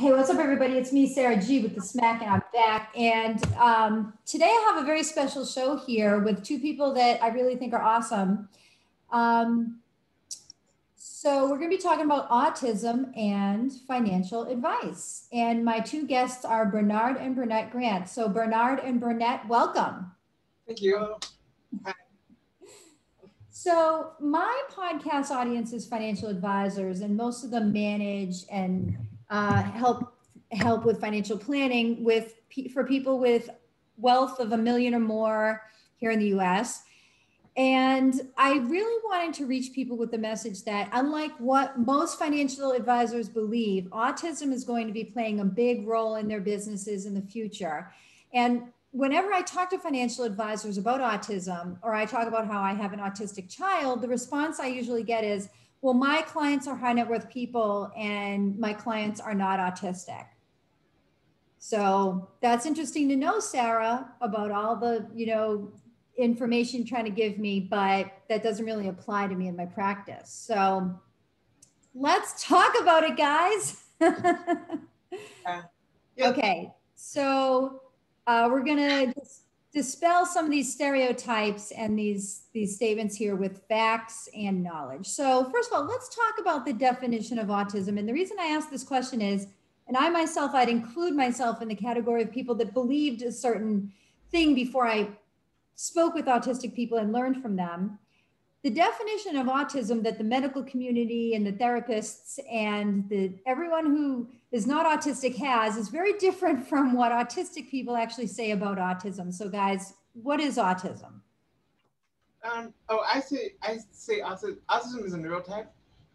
Hey, what's up, everybody? It's me, Sara G, with the Smack, and I'm back. And um, today I have a very special show here with two people that I really think are awesome. Um, so we're going to be talking about autism and financial advice. And my two guests are Bernard and Burnett Grant. So Bernard and Burnett, welcome. Thank you. Hi. So my podcast audience is financial advisors, and most of them manage and uh, help help with financial planning with for people with wealth of a million or more here in the U.S. And I really wanted to reach people with the message that, unlike what most financial advisors believe, autism is going to be playing a big role in their businesses in the future. And whenever I talk to financial advisors about autism, or I talk about how I have an autistic child, the response I usually get is, well, my clients are high net worth people and my clients are not autistic. So that's interesting to know, Sara, about all the, you know, information trying to give me, but that doesn't really apply to me in my practice. So let's talk about it, guys. Okay. So uh, we're going to dis- dispel some of these stereotypes and these, these statements here with facts and knowledge. So first of all, let's talk about the definition of autism. And the reason I ask this question is, and I myself, I'd include myself in the category of people that believed a certain thing before I spoke with autistic people and learned from them. The definition of autism that the medical community and the therapists and the everyone who is not autistic has is very different from what autistic people actually say about autism. So, guys, what is autism? Um, oh, I say I say autism, is a neurotype.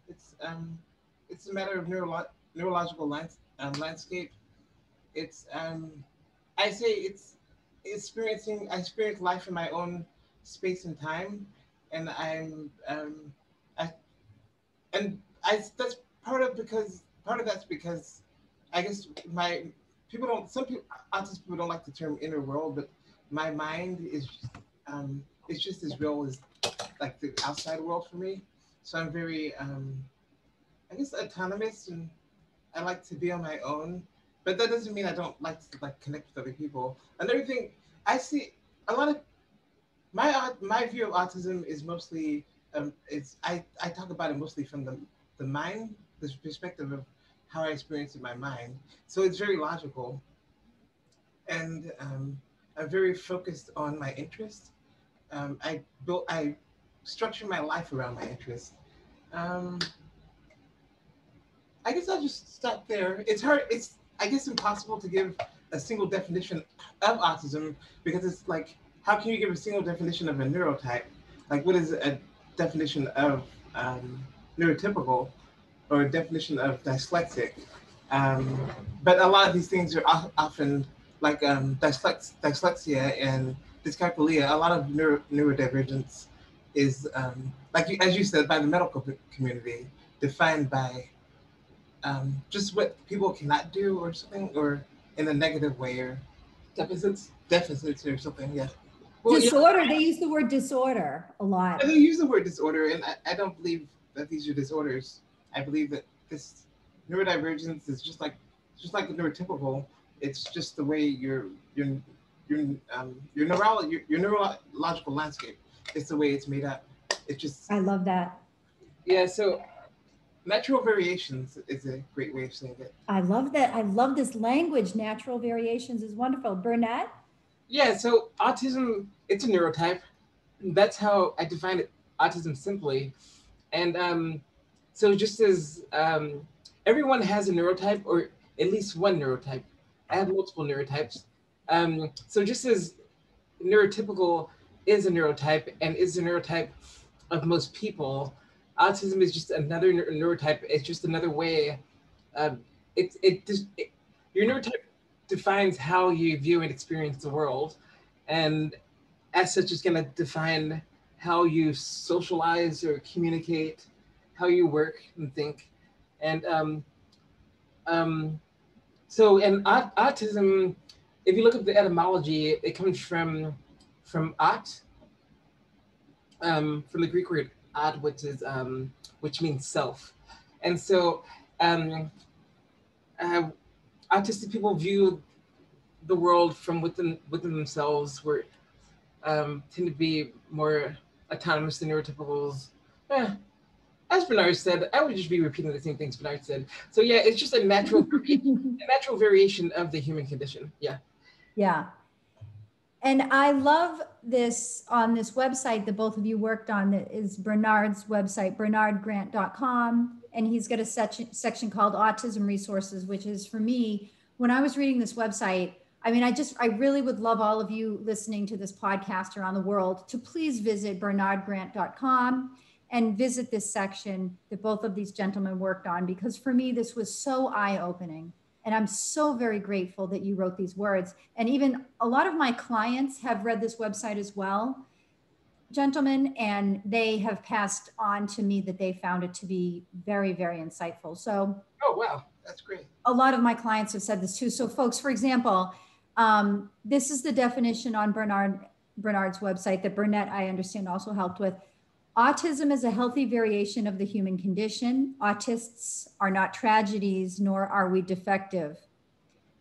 It's um, it's a matter of neuro- neurological lines, um, landscape. It's um, I say it's experiencing I experience life in my own space and time, and I'm um, I and I that's part of because part of that's because I guess my people don't some people autistic people don't like the term inner world, but my mind is um, it's just as real as like the outside world for me. So I'm very um, I guess autonomous and I like to be on my own but that doesn't mean I don't like to like connect with other people. Another thing, I see a lot of my my view of autism is mostly um, it's I, I talk about it mostly from the the mind, the perspective of how I experience it in my mind. So it's very logical, and um, I'm very focused on my interest. Um, I built I structure my life around my interest. Um, I guess I'll just stop there. It's hard. It's I guess impossible to give a single definition of autism because it's like, how can you give a single definition of a neurotype? Like, what is a definition of um, neurotypical or a definition of dyslexic? Um, but a lot of these things are often like um, dyslex- dyslexia and dyscalculia. A lot of neuro- neurodivergence is, um, like you, as you said, by the medical community, defined by um, just what people cannot do or something, or in a negative way, or deficits, deficits or something. Yeah. Well, disorder. Yeah. They use the word disorder a lot. They use the word disorder, and I, I don't believe that these are disorders. I believe that this neurodivergence is just like just like the neurotypical. It's just the way your your your um your neuro your, your neurological landscape. It's the way it's made up. It just. I love that. Yeah. So natural variations is a great way of saying it. I love that. I love this language. Natural variations is wonderful. Burnett? Yeah, so autism, it's a neurotype. That's how I define it, autism simply. And um, so just as um, everyone has a neurotype or at least one neurotype, I have multiple neurotypes. Um, so just as neurotypical is a neurotype and is a neurotype of most people, autism is just another neurotype. It's just another way. Um, it, it, it, your neurotype defines how you view and experience the world, and as such, it's going to define how you socialize or communicate, how you work and think, and um, um, so and aut- autism. If you look at the etymology, it comes from from aut, um, from the Greek word ad, which is um, which means self. And so um, uh, autistic people view the world from within within themselves, where um, tend to be more autonomous than neurotypicals. Eh, as Bernard said, I would just be repeating the same things Bernard said. So yeah, it's just a natural a natural variation of the human condition. Yeah. Yeah. And I love this on this website that both of you worked on that is Bernard's website, bernardgrant.com. And he's got a section, section called Autism Resources, which is for me, when I was reading this website, I mean, I just, I really would love all of you listening to this podcast around the world to please visit bernardgrant.com and visit this section that both of these gentlemen worked on because for me, this was so eye opening. And I'm so very grateful that you wrote these words. And even a lot of my clients have read this website as well, gentlemen, and they have passed on to me that they found it to be very, very insightful. So, oh, wow, that's great. A lot of my clients have said this too. So, folks, for example, um, this is the definition on Bernard Bernard's website that Burnett, I understand, also helped with. Autism is a healthy variation of the human condition. Autists are not tragedies, nor are we defective.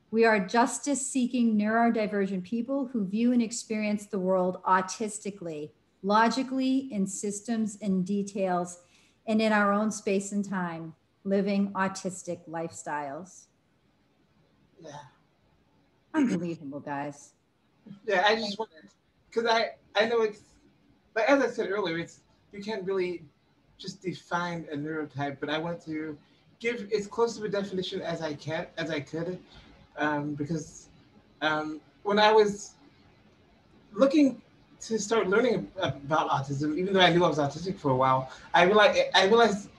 We are justice seeking neurodivergent people who view and experience the world autistically, logically, in systems and details, and in our own space and time, living autistic lifestyles. Yeah. Unbelievable, guys. Yeah, I just wanted, because I, I know it's, but as I said earlier, it's you can't really just define a neurotype, but I want to give as close of a definition as I can, as I could, um, because um, when I was looking to start learning about autism, even though I knew I was autistic for a while, I realized I realized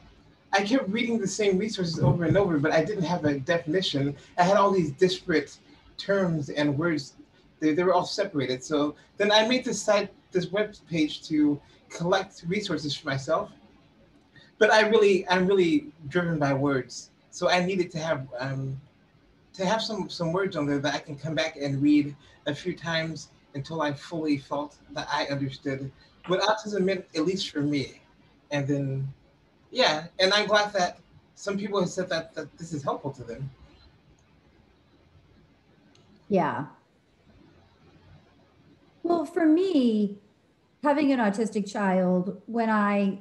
I kept reading the same resources over and over, but I didn't have a definition. I had all these disparate terms and words; they, they were all separated. So then I made this site, this web page to collect resources for myself. But I really, I'm really driven by words. So I needed to have um, to have some some words on there that I can come back and read a few times until I fully felt that I understood what autism meant, at least for me. And then, yeah, and I'm glad that some people have said that that this is helpful to them. Yeah. Well, for me, having an autistic child, when I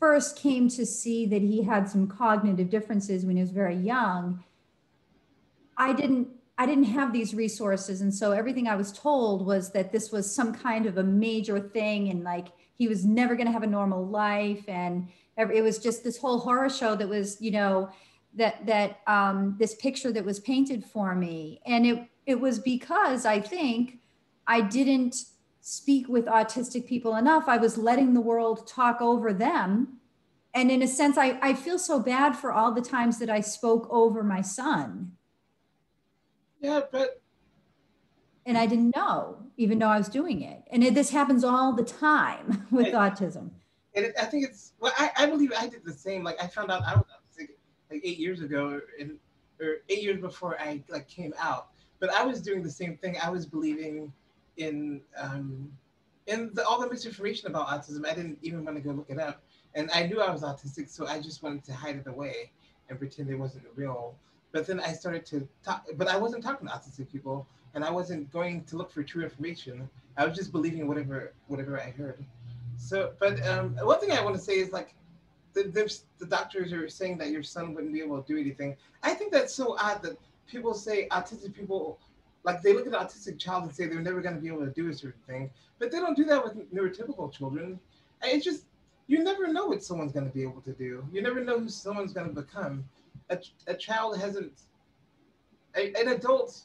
first came to see that he had some cognitive differences when he was very young, I didn't I didn't have these resources. And so everything I was told was that this was some kind of a major thing and like he was never going to have a normal life. And it was just this whole horror show that was, you know, that, that um, this picture that was painted for me. And it, it was because I think I didn't speak with autistic people enough, I was letting the world talk over them. And in a sense, I, I feel so bad for all the times that I spoke over my son. Yeah, but. And I didn't know, even though I was doing it. And it, this happens all the time with autism. And I think it's, well, I, I believe I did the same. Like I found out I was autistic like eight years ago, or, or eight years before I like came out. But I was doing the same thing. I was believing in um, in the, all the misinformation about autism. I didn't even want to go look it up, and I knew I was autistic, so I just wanted to hide it away and pretend it wasn't real. But then I started to talk, but I wasn't talking to autistic people, and I wasn't going to look for true information. I was just believing whatever whatever I heard. So, but um, one thing I want to say is like, the, the doctors are saying that your son wouldn't be able to do anything. I think that's so odd that people say autistic people like they look at an autistic child and say they're never going to be able to do a certain thing, but they don't do that with neurotypical children. It's just you never know what someone's going to be able to do. You never know who someone's going to become. A, a child hasn't. A, an adult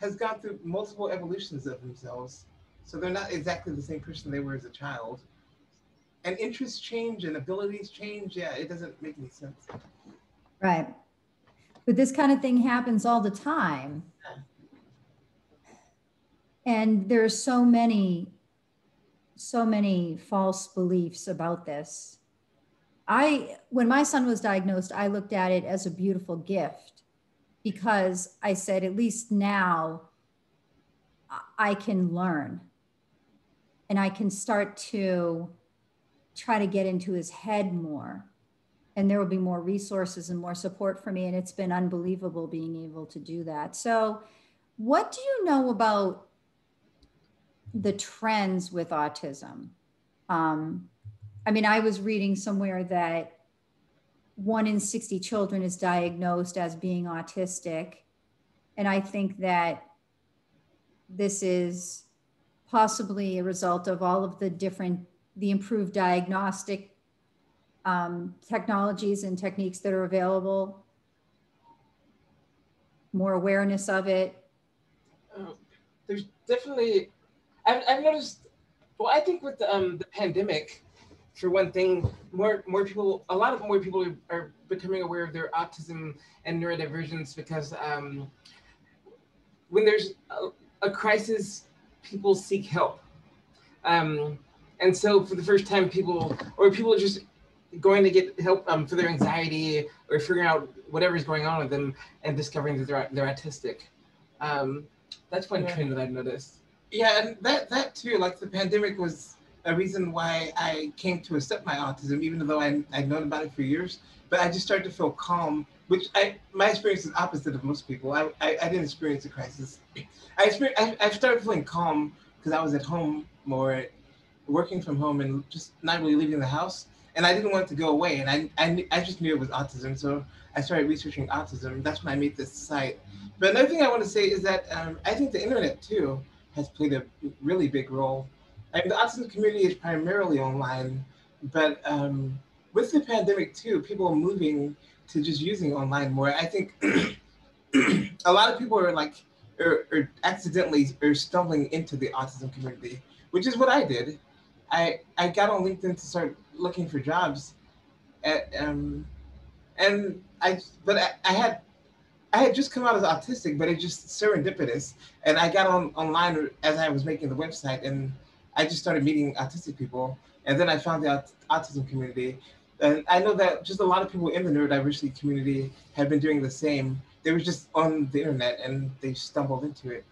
has gone through multiple evolutions of themselves, so they're not exactly the same person they were as a child. And interests change and abilities change. Yeah, it doesn't make any sense. Right. But this kind of thing happens all the time. And there's so many so many false beliefs about this i when my son was diagnosed i looked at it as a beautiful gift because i said at least now i can learn and i can start to try to get into his head more and there will be more resources and more support for me. And it's been unbelievable being able to do that. So, what do you know about the trends with autism? Um, I mean, I was reading somewhere that one in 60 children is diagnosed as being autistic. And I think that this is possibly a result of all of the different, the improved diagnostic um, technologies and techniques that are available, more awareness of it. Uh, there's definitely, I've, I've noticed, well, I think with the, um, the pandemic, for one thing, more more people, a lot of more people are, are becoming aware of their autism and neurodivergence because um, when there's a, a, crisis, people seek help. Um, and so for the first time, people or people are just going to get help um, for their anxiety or figuring out whatever's going on with them and discovering that they're, they're autistic. Um, that's one yeah. trend that I've noticed. Yeah, and that that too, like the pandemic was a reason why I came to accept my autism, even though I, I'd known about it for years. But I just started to feel calm, which I my experience is opposite of most people. I, I, I didn't experience a crisis. I, experienced, I, I started feeling calm because I was at home more, working from home and just not really leaving the house. And I didn't want it to go away. And I, I, I just knew it was autism. So I started researching autism. That's when I made this site. But another thing I want to say is that um, I think the internet too has played a really big role I mean, the autism community is primarily online, but um, with the pandemic too, people are moving to just using online more. I think a lot of people are like, are accidentally are stumbling into the autism community, which is what I did. I I got on LinkedIn to start looking for jobs, at, um, and I but I, I had I had just come out as autistic, but it just serendipitous, and I got on online as I was making the website, and I just started meeting autistic people, and then I found the aut- autism community. And I know that just a lot of people in the neurodiversity community have been doing the same. They were just on the internet and they stumbled into it.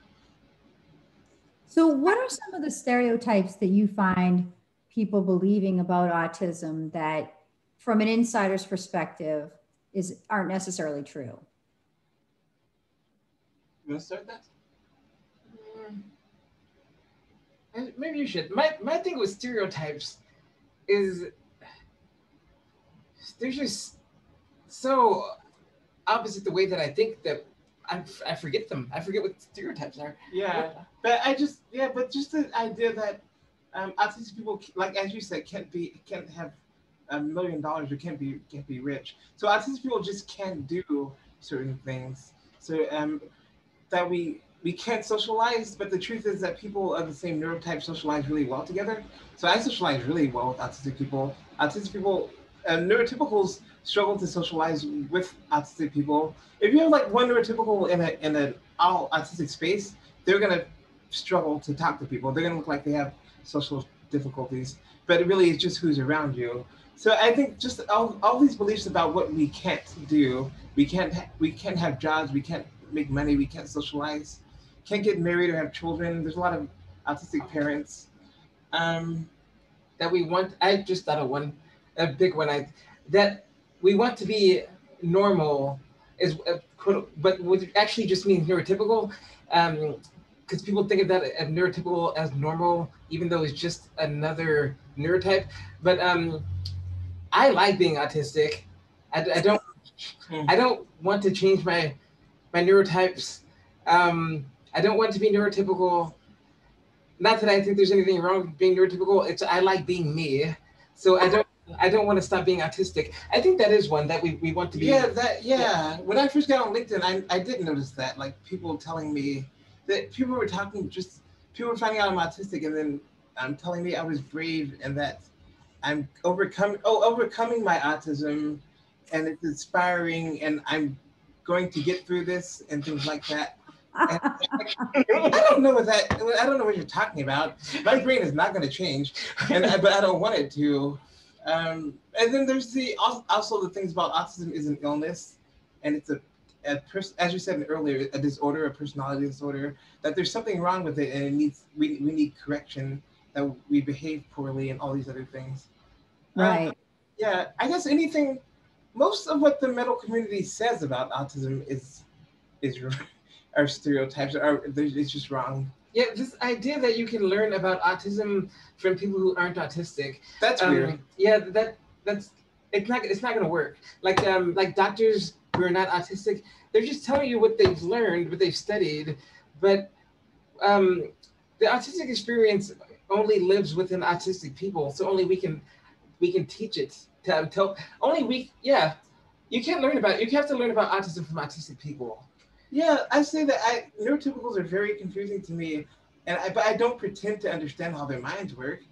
So, what are some of the stereotypes that you find people believing about autism that, from an insider's perspective, is aren't necessarily true? You want to start that? Mm. maybe you should. My my thing with stereotypes is they're just so opposite the way that I think that I, I forget them. I forget what stereotypes are. Yeah, but I just yeah, but just the idea that um, autistic people, like as you said, can't be can't have a million dollars or can't be can't be rich. So autistic people just can't do certain things. So um, that we we can't socialize, but the truth is that people of the same neurotype socialize really well together. So I socialize really well with autistic people. Autistic people, uh, neurotypicals struggle to socialize with autistic people. If you have like one neurotypical in a in an all autistic space, they're gonna struggle to talk to people. They're gonna look like they have social difficulties. But really, it's just who's around you. So I think just all, all these beliefs about what we can't do, we can't we can't have jobs, we can't make money, we can't socialize can't get married or have children. There's a lot of autistic parents. Um, that we want. I just thought of one, a big one. I that we want to be normal is, uh, but would actually just mean neurotypical. Um, because people think of that as neurotypical as normal, even though it's just another neurotype. But um, I like being autistic. I, I don't. Hmm. I don't want to change my my neurotypes. Um, I don't want to be neurotypical. Not that I think there's anything wrong with being neurotypical. It's I like being me. So I don't I don't want to stop being autistic. I think that is one that we, we want to be. Yeah, that yeah. yeah. When I first got on LinkedIn, I, I did notice that. Like people telling me that people were talking just people were finding out I'm autistic and then I'm um, telling me I was brave and that I'm overcoming oh overcoming my autism and it's inspiring and I'm going to get through this and things like that. I don't know what that. I don't know what you're talking about. My brain is not going to change, and I, but I don't want it to. Um, and then there's the also the things about autism is an illness, and it's a, a pers- as you said earlier, a disorder, a personality disorder. That there's something wrong with it, and it needs we we need correction. That we behave poorly, and all these other things. Um, right. Um, yeah, I guess anything most of what the medical community says about autism is is are stereotypes. Are it's just wrong. Yeah, this idea that you can learn about autism from people who aren't autistic. That's um, weird. Yeah, that that's it's not it's not gonna work. Like um like doctors who are not autistic, they're just telling you what they've learned, what they've studied, but um the autistic experience only lives within autistic people, so only we can we can teach it to tell only we yeah you can't learn about you have to learn about autism from autistic people yeah i say that i neurotypicals are very confusing to me and i but i don't pretend to understand how their minds work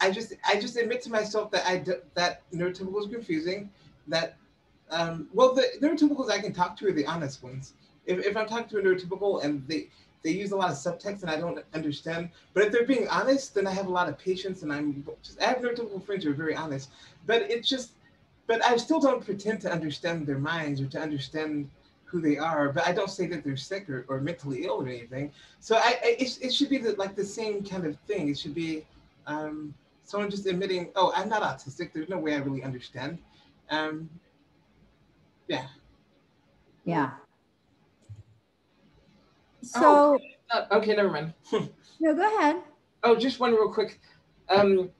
i just i just admit to myself that i that neurotypical is confusing that um well the neurotypicals i can talk to are the honest ones if, if i'm talking to a neurotypical and they they use a lot of subtext and I don't understand. But if they're being honest, then I have a lot of patience and I'm just I have neurotypical friends who are very honest. But it's just but I still don't pretend to understand their minds or to understand who they are. But I don't say that they're sick or, or mentally ill or anything. So I, I it, it should be the, like the same kind of thing. It should be um, someone just admitting, oh, I'm not autistic. There's no way I really understand. Um, yeah. Yeah. So oh, uh, okay, never mind. no, go ahead. Oh, just one real quick. Um,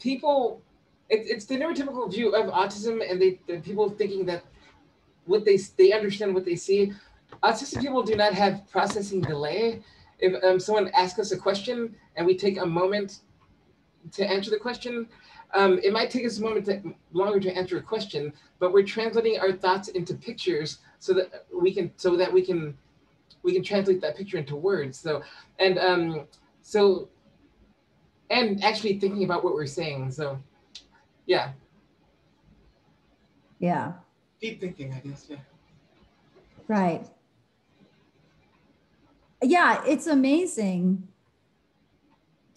people, it, it's the neurotypical view of autism, and they the people thinking that what they they understand what they see. Autistic people do not have processing delay. If um, someone asks us a question and we take a moment to answer the question, um, it might take us a moment to, longer to answer a question, but we're translating our thoughts into pictures so that we can so that we can we can translate that picture into words. So, and um, so, and actually thinking about what we're saying. So, yeah. Yeah. Deep thinking, I guess. Yeah. Right. Yeah, it's amazing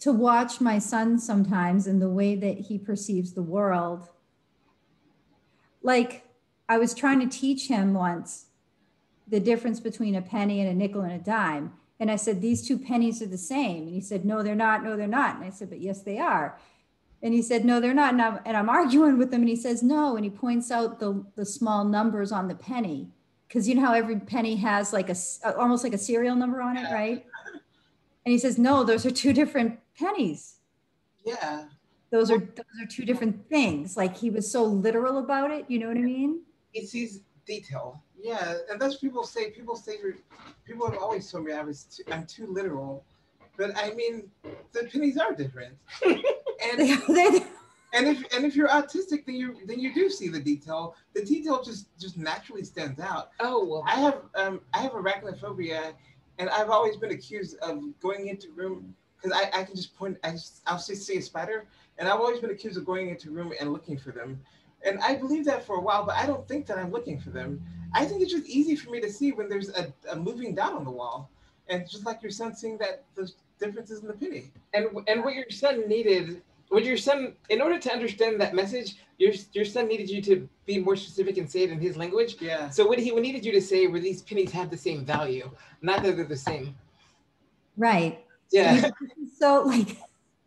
to watch my son sometimes in the way that he perceives the world. Like I was trying to teach him once the difference between a penny and a nickel and a dime. And I said, These two pennies are the same. And he said, No, they're not. No, they're not. And I said, But yes, they are. And he said, No, they're not. And I'm, and I'm arguing with him. And he says, No. And he points out the, the small numbers on the penny. Because you know how every penny has like a almost like a serial number on it, right? And he says, No, those are two different pennies. Yeah. Those are those are two different things. Like he was so literal about it. You know what I mean? He sees detail. Yeah, and that's people say. People say people have always told me I was too, I'm too literal, but I mean the pennies are different. and and if and if you're autistic, then you then you do see the detail. The detail just just naturally stands out. Oh well. I have um I have arachnophobia, and I've always been accused of going into room because I, I can just point I just I'll see, see a spider, and I've always been accused of going into room and looking for them. And I believe that for a while, but I don't think that I'm looking for them. I think it's just easy for me to see when there's a, a moving dot on the wall. And just like your son seeing that those differences in the penny. And and what your son needed, what your son, in order to understand that message, your your son needed you to be more specific and say it in his language. Yeah. So what he what needed you to say were these pennies have the same value, not that they're the same. Right. Yeah. So like,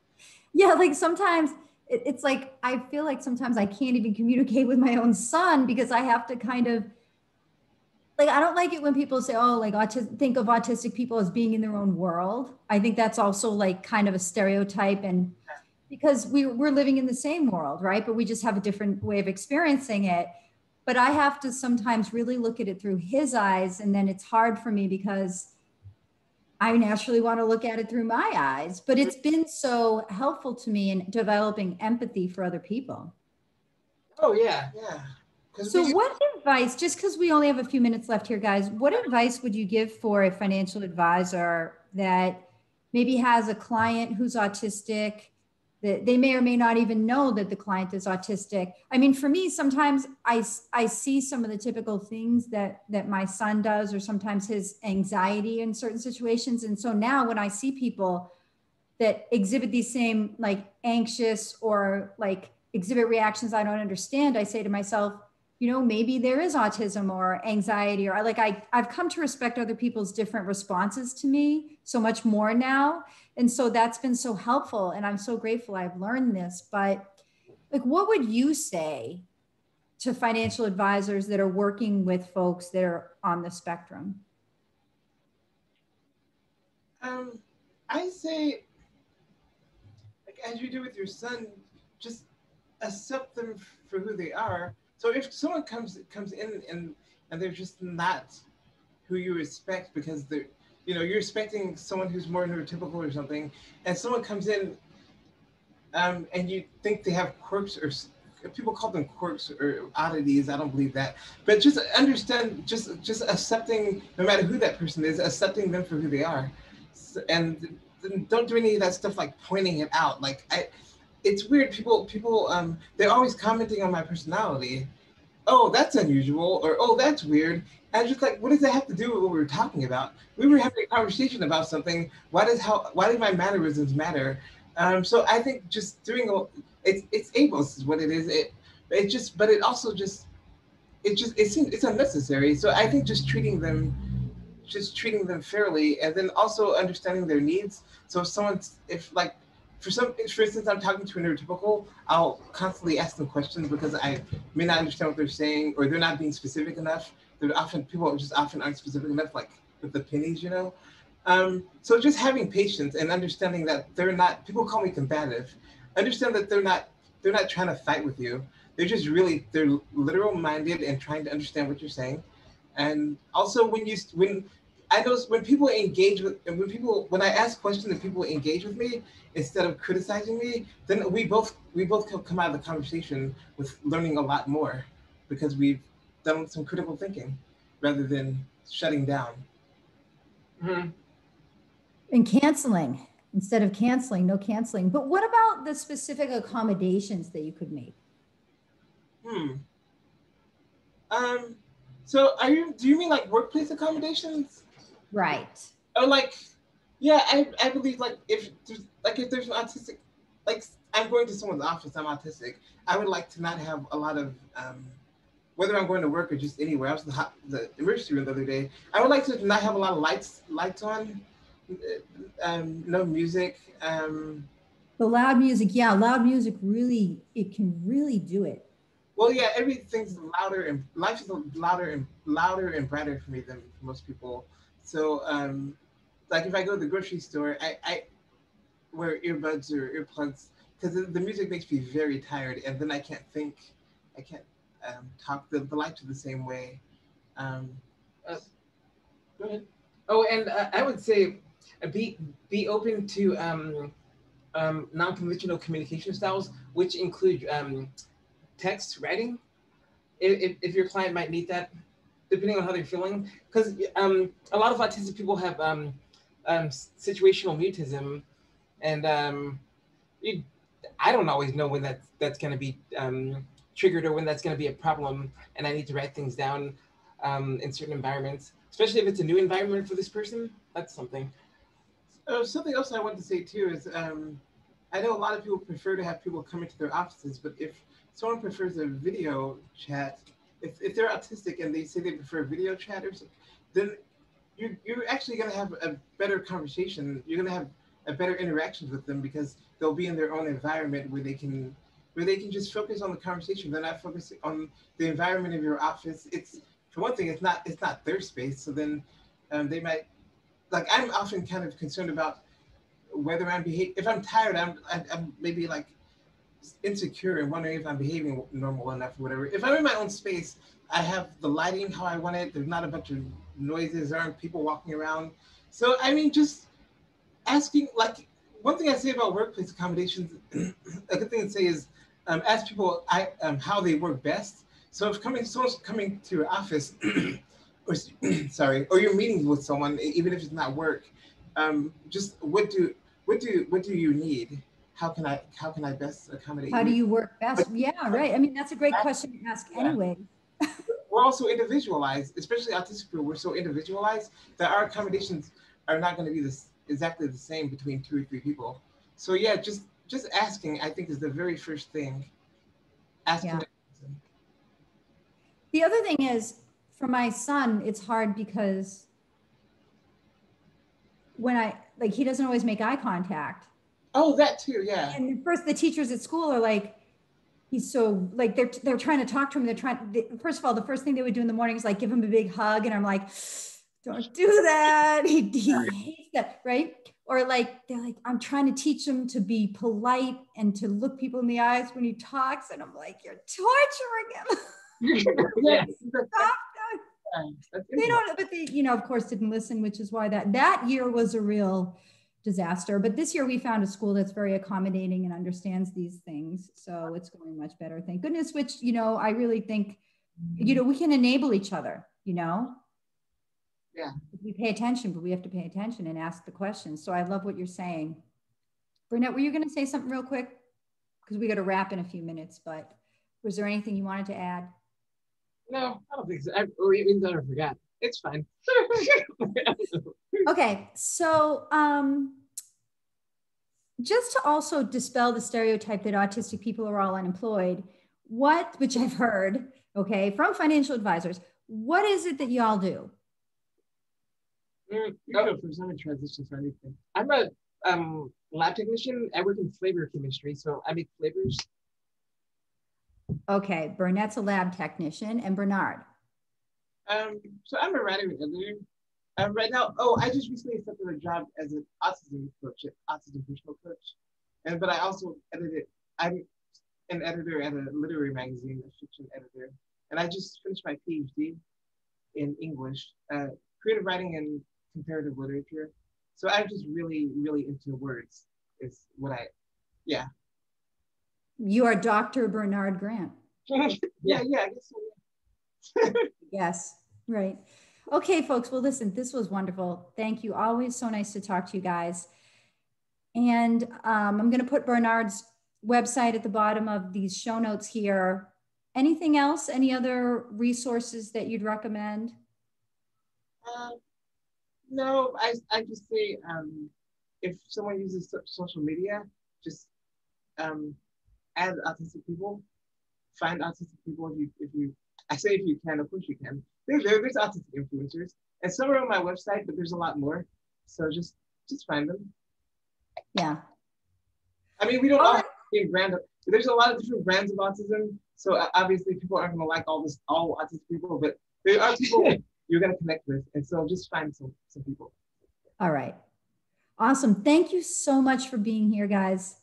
yeah, like sometimes it's like I feel like sometimes I can't even communicate with my own son because I have to kind of like I don't like it when people say, "Oh, like autistic, think of autistic people as being in their own world." I think that's also like kind of a stereotype, and because we we're living in the same world, right? But we just have a different way of experiencing it. But I have to sometimes really look at it through his eyes, and then it's hard for me because I naturally want to look at it through my eyes. But it's been so helpful to me in developing empathy for other people. Oh yeah, yeah. So, we, what advice, just because we only have a few minutes left here, guys, what advice would you give for a financial advisor that maybe has a client who's autistic? That they may or may not even know that the client is autistic. I mean, for me, sometimes I, I see some of the typical things that that my son does, or sometimes his anxiety in certain situations. And so now, when I see people that exhibit these same like anxious or like exhibit reactions I don't understand, I say to myself, you know maybe there is autism or anxiety or like i i've come to respect other people's different responses to me so much more now and so that's been so helpful and i'm so grateful i've learned this but like what would you say to financial advisors that are working with folks that are on the spectrum? Um, I say, like as you do with your son, just accept them for who they are. So if someone comes comes in and and they're just not who you respect because they're you know you're expecting someone who's more neurotypical or something, and someone comes in um, and you think they have quirks or people call them quirks or oddities. I don't believe that, but just understand, just just accepting, no matter who that person is, accepting them for who they are, and don't do any of that stuff like pointing it out. Like I, it's weird. People people um they're always commenting on my personality. Oh, that's unusual, or oh, that's weird. And I was just like, what does that have to do with what we were talking about? We were having a conversation about something. Why does how why do my mannerisms matter? Um, so I think just doing it's it's ableist is what it is. It it just but it also just it just it seems it's unnecessary. So I think just treating them just treating them fairly and then also understanding their needs. So if someone's if like for some for instance I'm talking to a neurotypical, I'll constantly ask them questions because I may not understand what they're saying or they're not being specific enough. They're often people just often aren't specific enough, like with the pennies, you know. Um, so just having patience and understanding that they're not, people call me combative, understand that they're not, they're not trying to fight with you. They're just really, they're literal minded and trying to understand what you're saying. And also when you, when I know when people engage with, and when people, when I ask questions and people engage with me, instead of criticizing me, then we both, we both come out of the conversation with learning a lot more because we've done some critical thinking rather than shutting down. Mm-hmm and canceling instead of canceling, no canceling. But what about the specific accommodations that you could make? Hmm. Um. So, are you? Do you mean like workplace accommodations? Right. Or like, yeah. I I believe like if there's like if there's an autistic, like I'm going to someone's office, I'm autistic. I would like to not have a lot of um, whether I'm going to work or just anywhere. I was in the, the emergency room the other day. I would like to not have a lot of lights lights on um, no music. Um, the loud music, yeah, loud music really, it can really do it. Well, yeah, everything's louder and life is louder and louder and brighter for me than for most people. So, um, like if I go to the grocery store, I, I wear earbuds or earplugs because the, music makes me very tired, and then I can't think, I can't um, talk. The, the lights are the same way. Um, uh, go ahead. Oh, and uh, I would say uh, be be open to um, um, non-conventional communication styles, which include um, text writing. If, if your client might need that, depending on how they're feeling, because um, a lot of autistic people have um, um, situational mutism, and um, it, I don't always know when that that's going to be um, triggered or when that's going to be a problem, and I need to write things down um, in certain environments, especially if it's a new environment for this person. That's something. Oh, something else I want to say too is um, I know a lot of people prefer to have people come into their offices, but if someone prefers a video chat, if, if they're autistic and they say they prefer video chat or something, then you're, you're actually going to have a better conversation. You're going to have a better interactions with them because they'll be in their own environment where they can where they can just focus on the conversation. They're not focusing on the environment of your office. It's for one thing, it's not it's not their space. So then um, they might like I'm often kind of concerned about whether I'm behaving. If I'm tired, I'm I'm maybe like insecure and wondering if I'm behaving normal enough or whatever. If I'm in my own space, I have the lighting how I want it. There's not a bunch of noises. There aren't people walking around. So I mean, just asking like one thing I say about workplace accommodations, a good thing to say is um, ask people I, um, how they work best. So if coming someone's coming to your office or sorry, or you're meeting with someone, even if it's not work, um, just what do what do what do you need? How can I how can I best accommodate? How you? do you work best? But, yeah, right. I mean, that's a great question to ask yeah. anyway. we're also individualized, especially autistic people. We're so individualized that our accommodations are not going to be this exactly the same between two or three people. So yeah, just just asking, I think, is the very first thing. Asking. Yeah. The other thing is for my son, it's hard because when I like he doesn't always make eye contact. Oh, that too, yeah. And first the teachers at school are like, he's so like they're they're trying to talk to him. They're trying. They, first of all, the first thing they would do in the morning is like give him a big hug, and I'm like, don't do that. He, he hates that, right? Or like they're like, I'm trying to teach him to be polite and to look people in the eyes when he talks, and I'm like, you're torturing him. yes. Stop they don't but they you know of course didn't listen which is why that that year was a real disaster but this year we found a school that's very accommodating and understands these things so it's going much better. Thank goodness which you know i really think you know we can enable each other you know? Yeah. We pay attention but we have to pay attention and ask the questions. So i love what you're saying. Burnett were you going to say something real quick? Because we got to wrap in a few minutes but was there anything you wanted to add? No, I don't think so. I, or even though I forgot. It's fine. okay, so um, just to also dispel the stereotype that autistic people are all unemployed, what, which I've heard, okay, from financial advisors, what is it that y'all do? Mm, oh, for some transitions or anything. I'm a um, lab technician. I work in flavor chemistry, so I make flavors Okay, Burnett's a lab technician, and Bernard. Um, so I'm a writer and editor. Um, right now, oh, I just recently accepted a job as an autism coach, autism functional coach, and but I also edited. I'm an editor at a literary magazine, a fiction editor, and I just finished my PhD in English, uh, creative writing and comparative literature. So I'm just really, really into words. Is what I, yeah. You are Dr. Bernard Grant. yeah, yeah, I guess so. yes, right. Okay, folks. Well, listen, this was wonderful. Thank you. Always so nice to talk to you guys. And um, I'm going to put Bernard's website at the bottom of these show notes here. Anything else? Any other resources that you'd recommend? Uh, no, I, I just say um, if someone uses social media, just um, add autistic people, find autistic people if you, if you, I say if you can, of course you can. There, there, there's autistic influencers, and some are on my website, but there's a lot more. So just, just find them. Yeah. I mean, we don't all have the brand. Of, there's a lot of different brands of autism. So uh, obviously, people aren't gonna like all this, all autistic people, but there are people you're gonna connect with, and so just find some, some people. All right. Awesome. Thank you so much for being here, guys.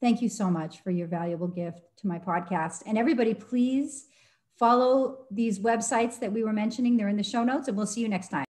Thank you so much for your valuable gift to my podcast. And everybody, please follow these websites that we were mentioning. They're in the show notes, and we'll see you next time.